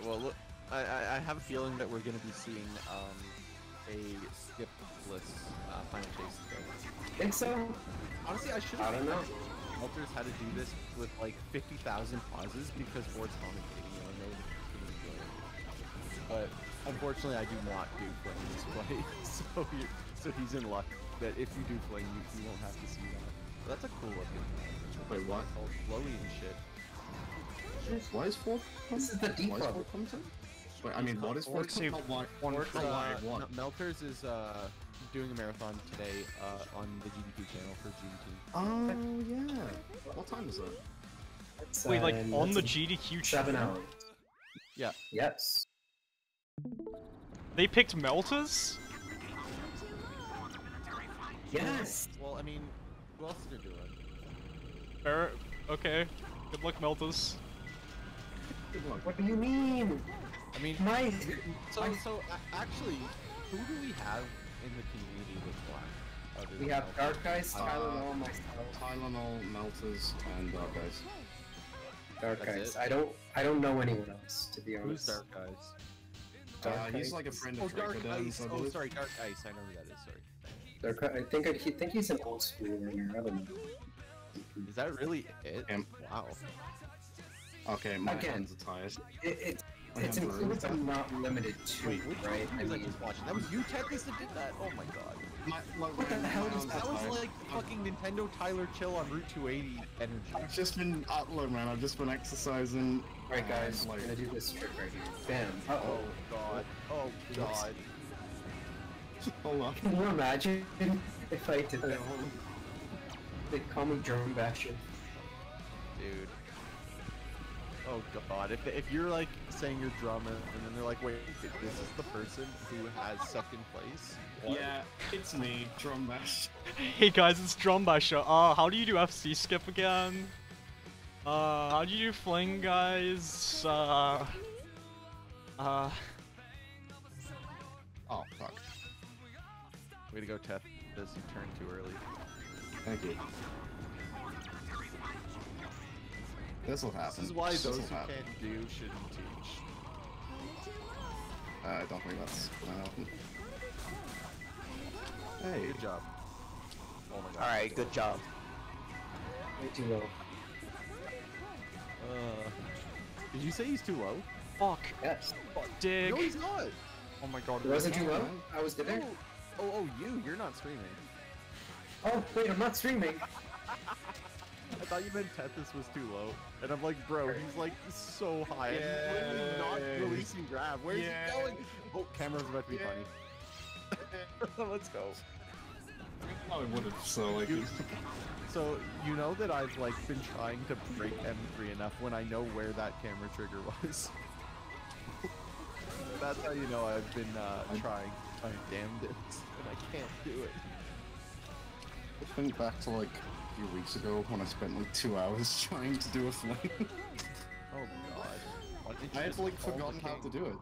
right. Well, look, I, I I have a feeling that we're gonna be seeing um a skipless uh, Final Chase today. Think so? Honestly, I should have. I have don't know. Alters had to do this with like 50,000 pauses because Ford's commentating. You know, I know that enjoy it. But unfortunately, I do not do flames play, so you so he's in luck that if you do flame, you, you won't have to see that. But that's a cool looking. Wait, what? It's all flowy and shit. Why is Ford? This is the Why is default. Ford content? Wait, I mean, what is Ford Let's see. content? Why? Ford's, Not why, uh, what? Mel- Melters is uh, doing a marathon today uh, on the GDQ channel for GDQ. Oh yeah. What time is that? It's, Wait, like um, on the that's GDQ seven channel? hours. Yeah. Yes. They picked Melters? Yes. Well, I mean, who else is doing? Fair. Okay. Good luck, Melters. Good. What do you mean? I mean, My. So, so actually, who do we have in the community that's black? other We have Dark Guys, Uh, Tylenol, myself. Tylenol, Melters, and Dark Eyes. Dark That's Guys. it? I don't. I don't know anyone else to be Who's honest. Dark Guys? Dark Uh, he's like a friend Oh, of Dark Fricodens, Ice. I Oh, sorry, Dark Ice. I know who that is. Sorry. Dark. I think. I he- think he's an old school runner. I don't know. Is that really it? Him. Wow. Okay, my Again. hands are tired. It, it, it's included but not limited to, Wait, which right? I was I mean, just watching? That was you, Tethys, that did that? Oh my god. My, like, What the my hell is are That was tired. like fucking Nintendo Tyler Chill on Route 280 energy. I've just been, uh, look man, I've just been exercising. Alright guys, and, I'm like, gonna do this trick right here. Bam. Uh Oh oh. god. Oh god. hold on. Can you imagine if I did that? They call me Drone Bastion. Dude. Oh god. If, if you're like saying you're drummer and then they're like, wait, this is the person who has second place? What? Yeah, it's me, Drum Bash. Hey guys, it's Drumbasher. Uh, how do you do FC skip again? Uh, how do you do fling, guys? Uh, uh, Oh, fuck. Way to go, Teth. Does you turn too early? Thank you. This'll happen. This is why those This'll who happen. can't do shouldn't teach. Uh, I don't think that's gonna happen. Hey, Good job. Oh my god. Alright, good job. Way too low. Uh, did you say he's too low? fuck, Yes. Fuck, dig. No, he's not. Oh my god. Was it too low? I was there. Oh, oh, oh, you. You're not streaming. Oh, wait, I'm not streaming. I thought you meant Tethys was too low. And I'm like, bro, he's like so high. and He's literally not releasing grab. Where's Yay. he going? Oh, camera's about to be funny. Let's go. I would have, so like. You- So, you know that I've like been trying to break M3 enough when I know where that camera trigger was. That's how you know I've been uh, trying my it, and I can't do it. Think back to like few weeks ago when I spent like two hours trying to do a flame. Oh god. Why didn't you I had like forgotten how to do it.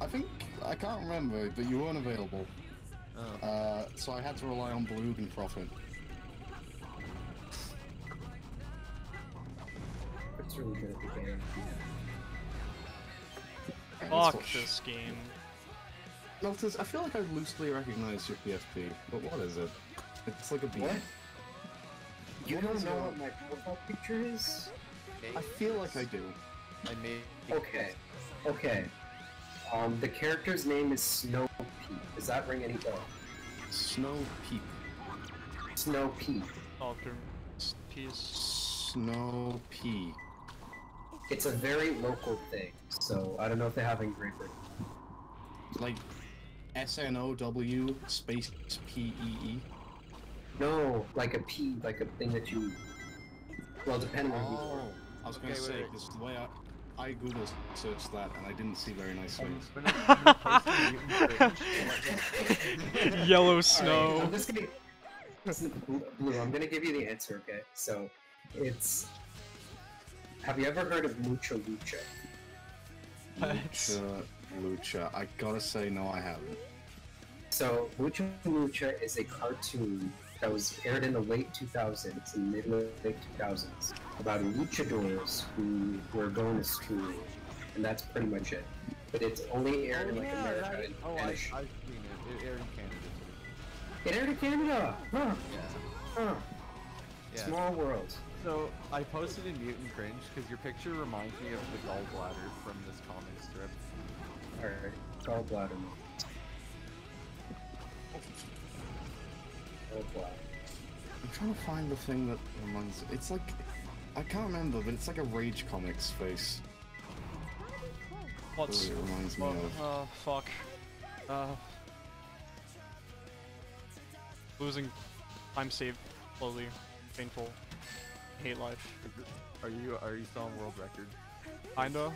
I think I can't remember, but you weren't available, Oh. uh, so I had to rely on Blue and Profit. It's really good at the game. Fuck this game. Melters, I feel like I loosely recognize your PFP, but what is it? It's like a beat. What? You What don't know what my profile picture is? I feel like I do. I made. Okay. Okay. Um, the character's name is Snow Peak. Does that ring any bell? Snow Peak. Snow Peak. Doctor piece. Snow Peak. It's a very local thing, so I don't know if they have in Great Britain. Like S N O W space P E E. No, like a P, like a thing that you. Well, depending on who. you are. Oh, I was gonna Okay, say wait. because the way I I Google searched that and I didn't see very nice um, things. gonna- I'm gonna post a mutant fringe. Yellow Alright, snow. I'm just gonna. Blue, I'm gonna give you the answer, okay? So, it's. Have you ever heard of Mucha Lucha? Lucha, Lucha. I gotta say no, I haven't. So, Mucha Lucha is a cartoon that was aired in the late 2000s and mid late 2000s about luchadors who were going to school and that's pretty much it. But it's only aired in oh, like yeah, America and oh, I, I've seen it. It aired in Canada too. It aired in Canada! Huh, Yeah. huh. Yeah. Small world. So I posted in Mutant Cringe because your picture reminds me of the gallbladder from this comic strip. Alright, gallbladder. Gallbladder. I'm trying to find the thing that reminds. It's like I can't remember, but it's like a Rage Comics face. What's... That it reminds me Oh, of. uh, fuck. Uh... Losing time saved slowly. Painful. Hate life. Are you are you still on world record? Kinda.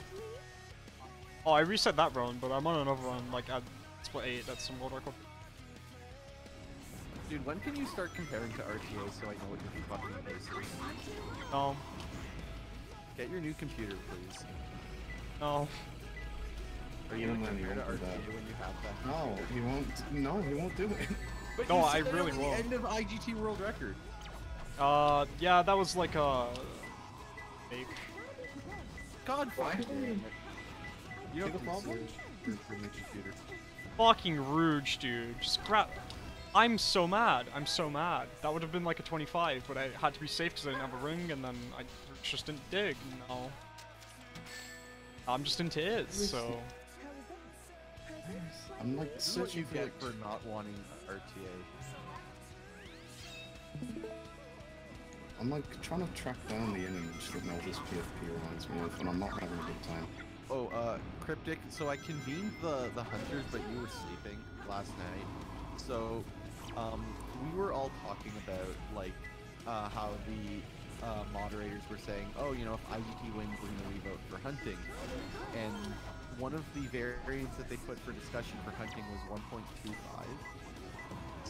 Oh, I reset that run, but I'm on another run, like at split 8, that's some world record. Dude, when can you start comparing to RTA so I know what your fucking place is? No. Get your new computer, please. No. Are you Yeah, gonna man, you compare to do RTA that. when you have that? No, he won't. No, he won't do it. But No, you I said that really was the won't. End of IGT world record. Uh, yeah, that was like a... Fake. God Why fucking do we- damn it. You know Get the the problem? problem? Your new computer. Fucking Rouge, dude. Just grab... I'm so mad. I'm so mad. That would have been like a 25, but I had to be safe because I didn't have a ring, and then I just didn't dig. No. I'm just into it, so... I'm like This is what you searching for get like. for not wanting RTA. I'm like trying to track down the image that this PFP reminds me of, and I'm not having a good time. Oh, uh, Kryptic, so I convened the, the hunters, but you were sleeping last night. So, um, we were all talking about, like, uh, how the uh, moderators were saying, oh, you know, if IGT wins, we're going to revote for hunting. And one of the variants that they put for discussion for hunting was 1.25.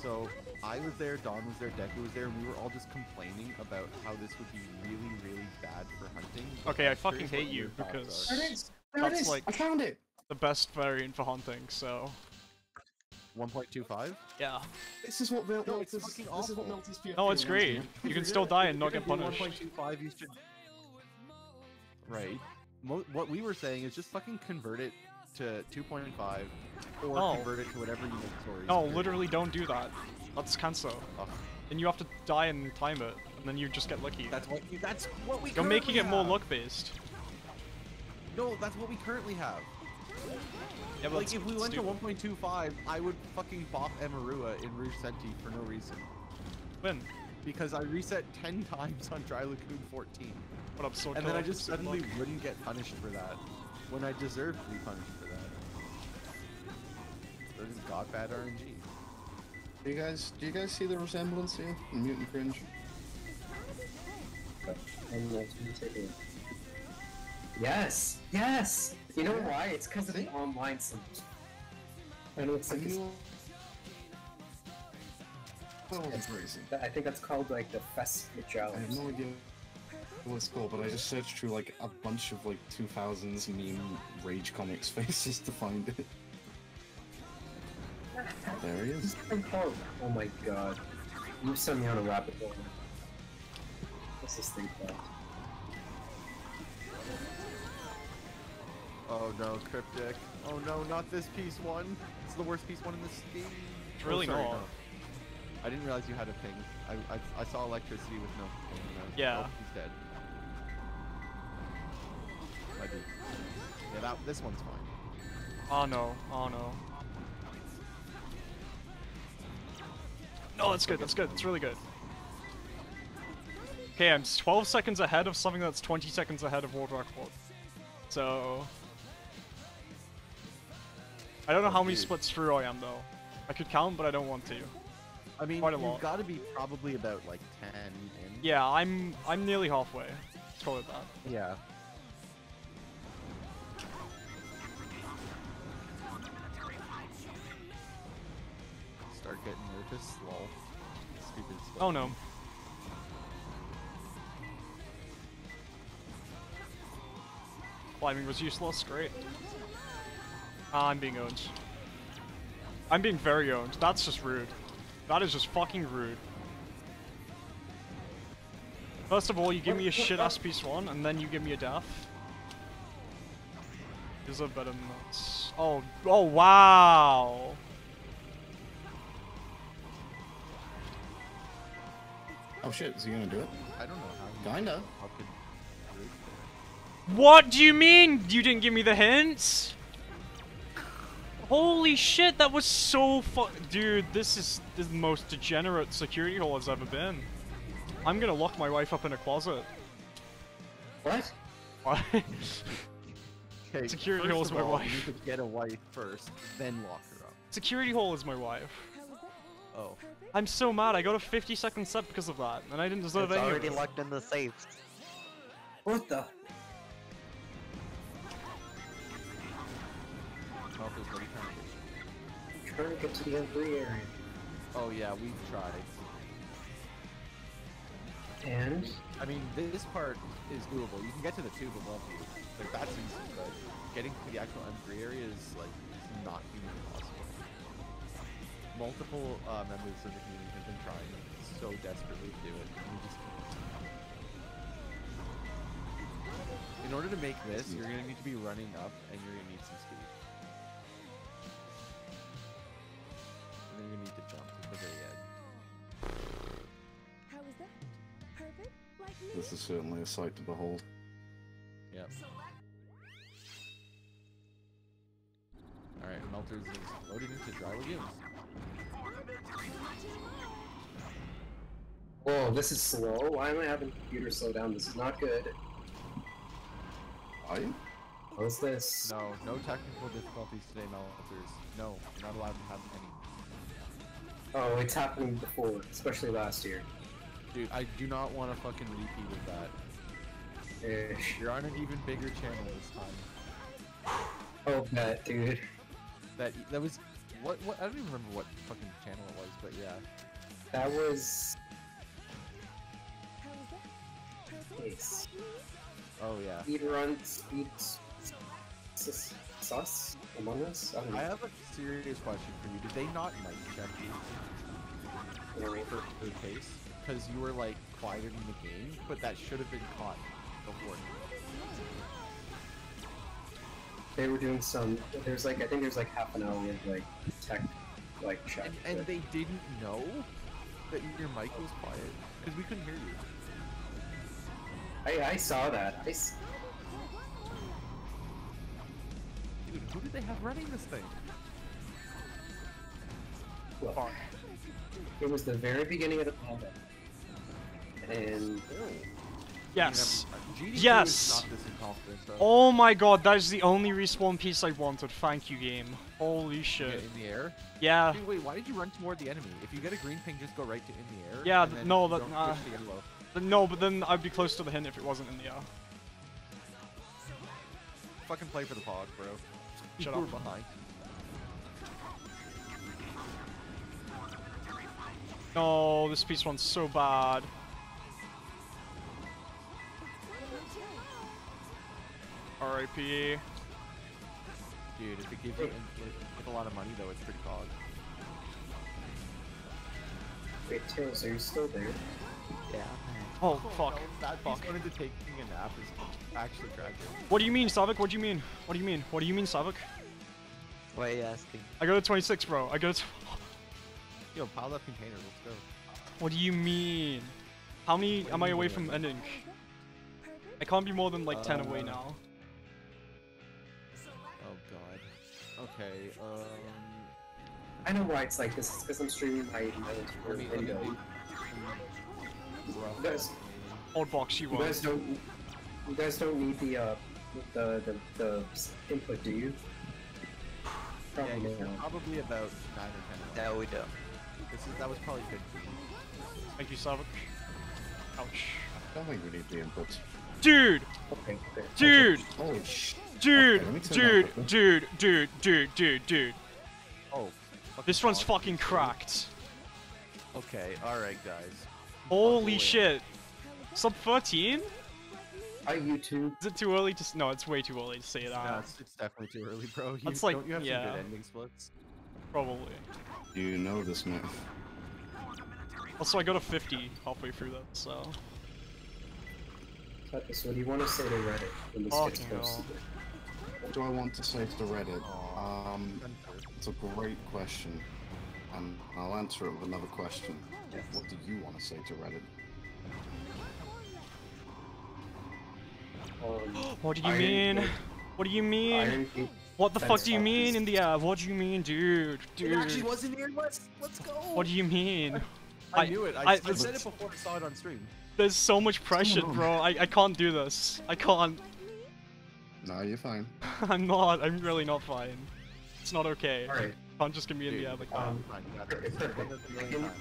So I was there, Don was there, Deku was there, and we were all just complaining about how this would be really, really bad for hunting. but Okay, I fucking hate you because- There it is! There That's it is! like- I found it. The best variant for hunting, so... 1.25? Yeah. This is what Mel- No, it's Melters- fucking This is what awful. Melters PFP No, it's great. me. You can still die and not get punished. 1.25, you should. Right. Mo- what we were saying is just fucking convert it to 2.5, or No. convert it to whatever you make stories. No, better. literally don't do that. That's cancel. Ugh. And you have to die and time it, and then you just get lucky. That's what. You, that's what we. You're making it currently more luck-based. No, that's what we currently have. Yeah, but like if we went stupid. to 1.25, I would fucking bop Emarua in Rouge Senti for no reason. When? Because I reset 10 times on Dry Lagoon 14. But I'm so And then I just suddenly luck. wouldn't get punished for that. When I deserved to be punished for that. So I just got bad RNG. Do you guys, do you guys see the resemblance here? in Mutant Cringe. And let's continue. Yes! Yes! You know why? It's because of the online solution. I know it's like. That was crazy. I think that's called like the Fest I have no idea what it's called, but I just searched through like a bunch of like 2000s meme Rage Comics faces to find it. There he is. Oh my god. You sent me on a rabbit hole. What's this thing called? Oh no, Kryptic. Oh no, not this piece one. It's the worst piece one in this game. It's oh, really oh, sorry, not. no. I didn't realize you had a ping. I, I, I saw electricity with no ping. Yeah. Oh, he's dead. I do. Yeah, that this one's fine. Oh no, oh no. No, that's good, that's good, that's really good. Okay, I'm 12 seconds ahead of something that's 20 seconds ahead of world record. So... I don't know how many Dude. splits through I am though. I could count, but I don't want to. I mean, Quite a you've lot. got to be probably about like 10 in. Yeah, I'm I'm nearly halfway. Let's call it that. Yeah. Start getting nervous, lol. Stupid stuff. Oh no. Climbing was useless, great. Ah, I'm being owned. I'm being very owned. That's just rude. That is just fucking rude. First of all, you give me a shit ass piece one, and then you give me a death. deserve better than this. Oh, oh wow. Oh shit, is he gonna do it? I don't know how. you- Kinda. What do you mean you didn't give me the hints? Holy shit, that was so fu- Dude, this is the most degenerate security hole I've ever been. I'm gonna lock my wife up in a closet. What? Why? Okay, Security hole is my all, wife. You could get a wife first, then lock her up. security hole is my wife. Oh. I'm so mad, I got a 50 second set because of that, and I didn't deserve It's any of already it. locked in the safe. What the? Trying to get to the M3 area. Oh yeah, we've tried. And I mean, this part is doable. You can get to the tube above you. Like, that's easy, but getting to the actual M3 area is, like, not humanly possible. Multiple uh, members of the community have been trying so desperately to do it. and we just In order to make this, you're gonna need to be running up, and you're gonna need some speed. This is certainly a sight to behold. Yep. Alright, Melters is loaded into dry lagoons. whoa, this is slow. Why am I having the computer slow down? This is not good. Are you? How's this? No, no technical difficulties today, Melters. No, you're not allowed to have any. Oh, it's happened before, especially last year. Dude, I do not want to fucking repeat with that. Ish. You're on an even bigger channel this time. Oh, bet, dude. That that was what what I don't even remember what fucking channel it was, but yeah. That was How was that? Perfect? Nice. Like me? Oh yeah. speed run, speed s- s- sus among us. I. I have a serious question for you. Did they not mic check you for for case? Because you were like quieter in the game, but that should have been caught before. They were doing some. There's like I think there's like half an hour of like tech, like check. And, and they didn't know that your mic was quiet because we couldn't hear you. I I saw that. I s- Dude, who did they have running this thing? well, it was the very beginning of the pandemic, and Yes. I mean, GDQ Yes. Is not this incompetent, though. Oh my god, that is the only respawn piece I wanted. Thank you, game. Holy shit. get in the air. Yeah. Dude, wait, why did you run toward the enemy? If you get a green ping, just go right to in the air. Yeah, th- no, that- uh, switch. But No, but then I'd be close to the hint if it wasn't in the air. Fucking play for the pod, bro. Shut You were up. behind. No, this piece one's so bad. R.I.P. Dude, if it gives you with a lot of money, though, it's pretty cog. wait, Tails, are you still there? Yeah. Oh, fuck. That Fuck. piece going into taking a nap is actually tragic. What do you mean, Savik? What do you mean? What do you mean? What do you mean, Savik? Why are you asking? I got a 26, bro. I got a. Yo, pile that container, let's go. What do you mean? How many What am I away from ending? I can't be more than like 10 away Uh, now. Okay, um... I know why it's like this. It's because I'm streaming my my Let me, let me window. do some rough You guys- Old box, you You won. guys don't. You guys don't need the uh the the, the input, do you? Probably you're not. probably about 9 or 10 No, we don't. This is, that was probably 15. Thank you, Savik. Ouch. I don't think we need the inputs. Dude! Okay, okay. Dude! Oh, dude! Okay, let me turn dude! Dude! Dude! Dude! Dude! Dude! Oh. This one's fucking cracked. Okay, alright guys. Holy shit. Sub 13? Hi YouTube. Is it too early to No, it's way too early to say that. No, it's, it's definitely too early, bro. You, That's like- don't you have yeah. some good ending splits? Probably. You know this man. Also, I got a 50 halfway through that, so. Cut this. What do you want to say to Reddit when this gets posted? what do I want to say to Reddit? Um, it's a great question, and I'll answer it with another question. What do you want to say to Reddit? Um, What do you Iron mean? Gate- What do you mean? Iron Gate- What the Fence fuck do you fuck mean is- in the air? What do you mean, dude? It actually Dude. wasn't here. Let's let's go. What do you mean? I, I- knew it. I, I- I, said it before I saw it on stream. There's so much pressure, on. bro. I, I can't do this. I can't. No, you're fine. I'm not. I'm really not fine. It's not okay. Alright, Can't just get me in the air like that. um, Fine, you got Perfect, this. perfect. That's a I million can- times.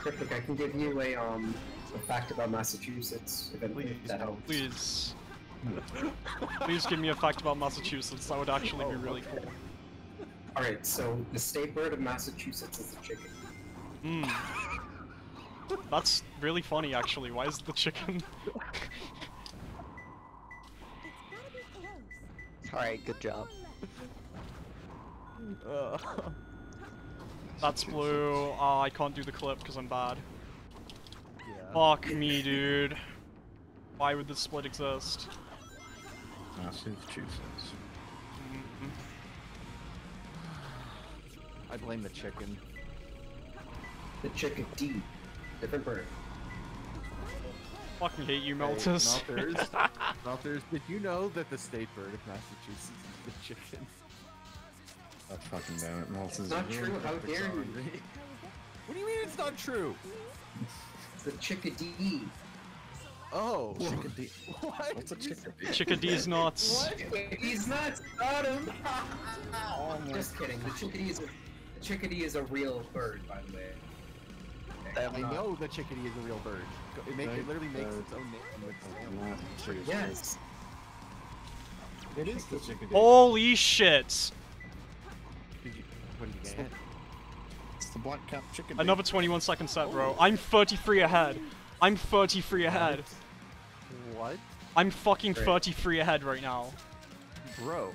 Kryptic, I can give you a um a fact about Massachusetts if, it, Please, that helps. Please. Please give me a fact about Massachusetts. That would actually be really cool. Alright, so the state bird of Massachusetts is the chicken. Hmm. That's really funny, actually. Why is the chicken? Alright, good job. Uh, That's blue. Ah, I can't do the clip because I'm bad. yeah. Fuck me, dude. Why would this split exist? Massachusetts. Mm-mm. I blame the chicken. The chicken D. Different bird. Fucking hate you, Hey, Meltus. Melters, Melters, did you know that the state bird of Massachusetts is the chicken? God fucking damn it, Melters It's not true, how dare you? What do you mean it's not true? The chickadee. Oh, Chickadee. what? What's a chickadee? Chickadee's nuts. What? He's nuts. Got him. Oh Just kidding. The chickadee is a the chickadee is a real bird, by the way. I know the chickadee is a real bird. It, make, it literally makes uh, its own name with its name. Massachusetts. Yes. It is the chickadee. Holy shit! Did you, what did you get? It's the black cap chickadee. Another 21 second set, bro. I'm 33 ahead. I'm 33 ahead. What? I'm fucking 33 ahead right now. Bro,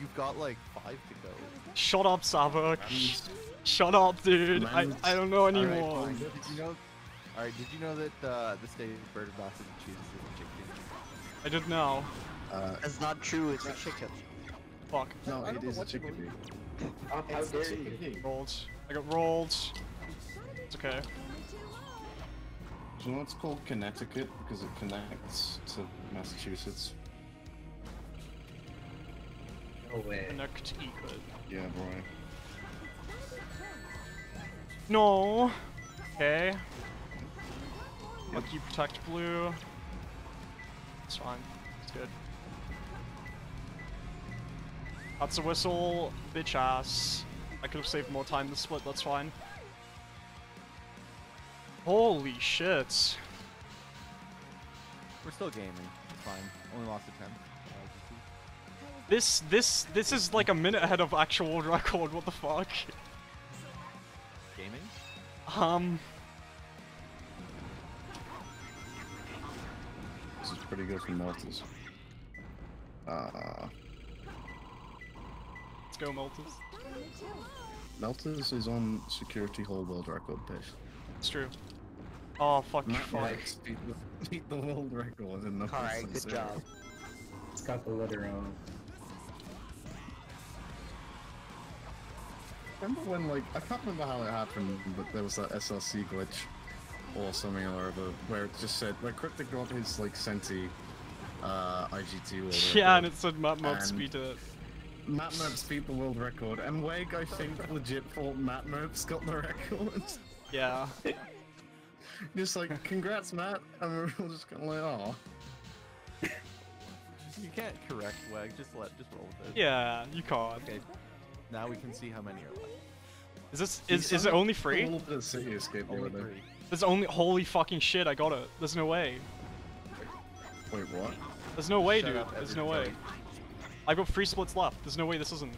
you've got like five to go. Shut up, Savok. Man's- Shut up, dude. I, I don't know anymore. fine. Did you know? Alright, did you know that uh, the state bird of Massachusetts is a chicken? I didn't know. Uh, That's not true, it's a chicken. Fuck. no, I it don't know is a chicken. to chickadee. How, how It's the dare you? Rolled. I got rolled. It's okay. Do you know what's called Connecticut? Because it connects to Massachusetts. No way. Connect. Yeah, boy. No. Okay. Lucky protect blue. It's fine. It's good. That's a whistle, bitch ass. I could have saved more time to split, that's fine. Holy shit. We're still gaming. It's fine. Only lost to 10. This, this, this is like a minute ahead of actual record, what the fuck? Gaming? Um, This is pretty good for Melters. Uh, let's go Melters. Melters is on Security Hall world record page. It's true. Oh, fuck, Matt fuck. Beat the, beat the world record in the Alright, good job. It's got the letter on. Remember when, like, I can't remember how it happened, but there was that SLC glitch or something or other where it just said, like, Kryptic got his, like, Senti uh, IGT world Yeah, and it said Matt Mob And- it. Matt Merps beat the world record, and Wake, I think, legit thought Matt Merps got the record. Yeah. just like, congrats, Matt, and we're all just kind of like, oh. You can't correct Weg. Just let, just roll with it. Yeah, you can't. Okay. Now we can see how many are left. Is this is, is it only A free? little bit of City Escape Only other day. three. There's only holy fucking shit, I got it. There's no way. Wait, what? There's no way, Shut dude. up, There's no way. I've got three splits left. There's no way this isn't.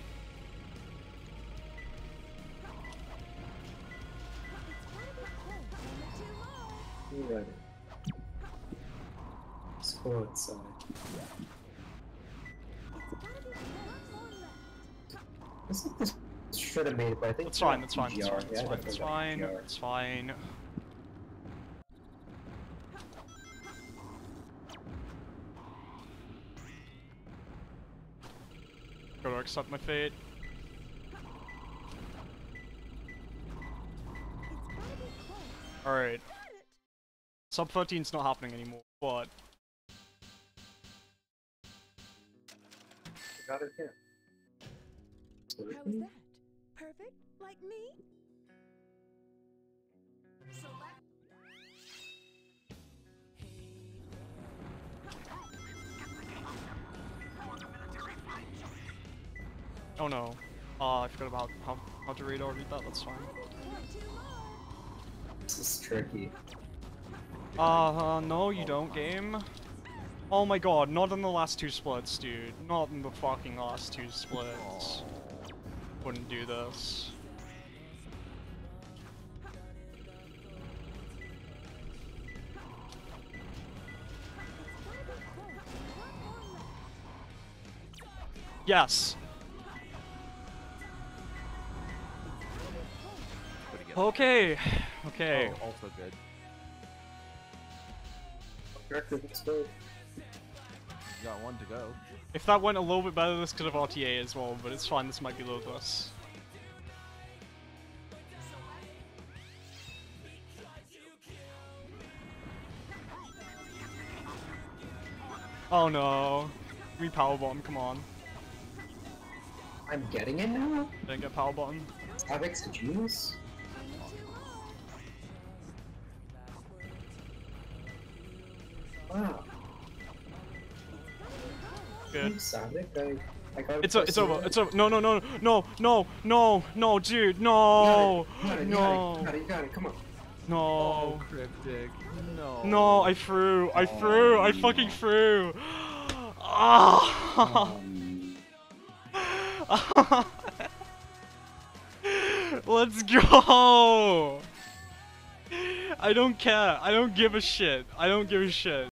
Alright. Let's go outside. This, this should have made it, but I think That's it's not fine, that's fine, that's fine, that's Yeah, I fine, that's fine, Gotta accept my fate. It's gotta be close. Alright. Sub 13's not happening anymore, but got it here. How was that? Perfect? Like me? oh no. Uh, I forgot about how, how to read or read that, that's fine. Want two more? This is tricky. Uh, uh, no you don't, game. Oh my god, not in the last two splits, dude. Not in the fucking last two splits. Wouldn't do this. Gotta be close. One more left. Yes. Okay. Okay. Oh, also good. Director, let's go. You got one to go. If that went a little bit better, this could have RTA as well, but it's fine, this might be low loadless. Oh no. Give power bomb, come on. I'm getting it now? Didn't get power bomb. Havoc's a genius? Only two more. Wow. Good. Thanks, I, I It's, o it's over, it's over. No, no, no, no, no, no, no, dude, no, You got it, you got it, you no, got it, you got it, come on. no. Oh, Kryptic. No. No, I threw. I threw. I fucking threw. Ah. Let's go. I don't care. I don't give a shit. I don't give a shit.